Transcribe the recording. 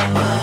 Bye.